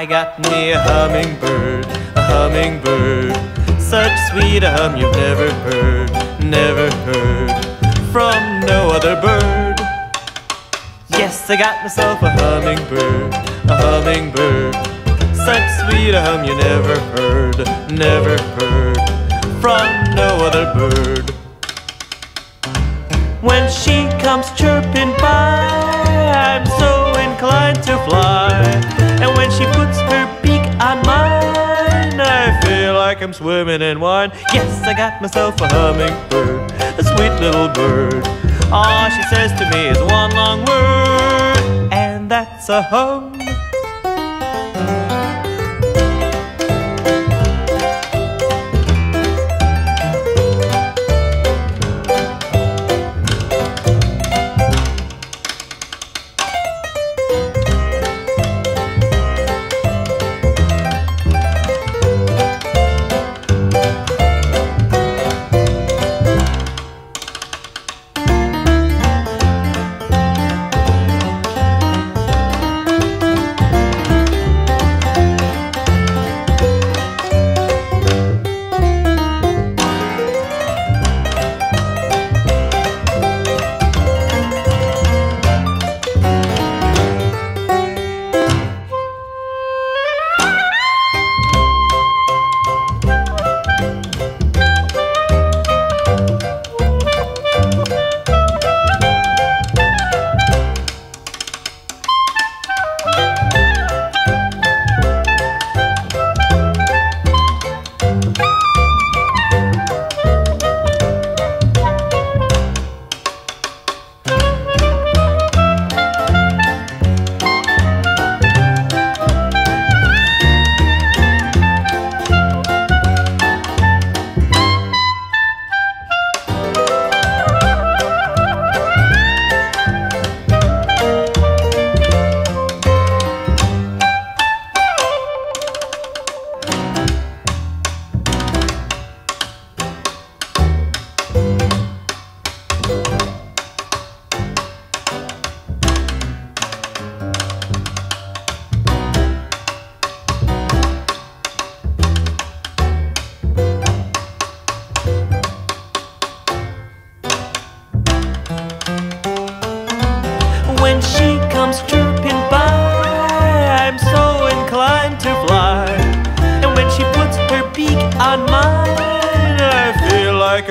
I got me a hummingbird, a hummingbird. Such sweet a hum you've never heard, never heard from no other bird. Yes, I got myself a hummingbird, a hummingbird. Such sweet a hum you never heard, never heard from no other bird. When she comes chirping by, I'm so inclined to fly. Like I'm swimming in wine. Yes, I got myself a hummingbird, a sweet little bird. All she says to me is one long word, and that's a hum.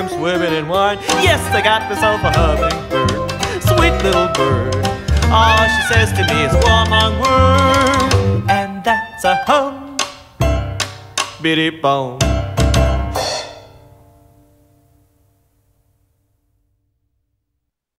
Swimming in wine. Yes, I got myself a hummingbird, sweet little bird. All she says to me is one long word, and that's a hum. Biddy bone.